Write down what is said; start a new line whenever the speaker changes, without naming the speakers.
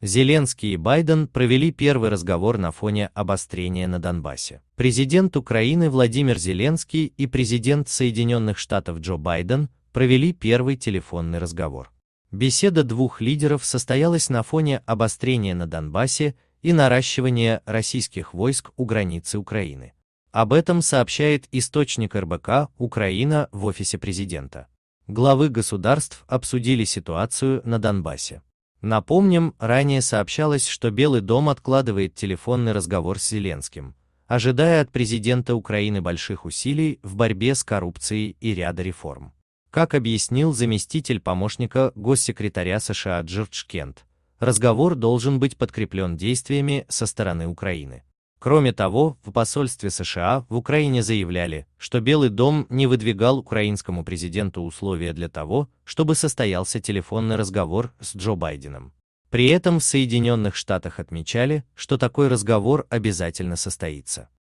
Зеленский и Байден провели первый разговор на фоне обострения на Донбассе. Президент Украины Владимир Зеленский и президент Соединенных Штатов Джо Байден провели первый телефонный разговор. Беседа двух лидеров состоялась на фоне обострения на Донбассе и наращивания российских войск у границы Украины. Об этом сообщает источник РБК «Украина» в офисе президента. Главы государств обсудили ситуацию на Донбассе. Напомним, ранее сообщалось, что Белый дом откладывает телефонный разговор с Зеленским, ожидая от президента Украины больших усилий в борьбе с коррупцией и ряда реформ. Как объяснил заместитель помощника госсекретаря США Джордж Кент, разговор должен быть подкреплен действиями со стороны Украины. Кроме того, в посольстве США в Украине заявляли, что Белый дом не выдвигал украинскому президенту условия для того, чтобы состоялся телефонный разговор с Джо Байденом. При этом в Соединенных Штатах отмечали, что такой разговор обязательно состоится.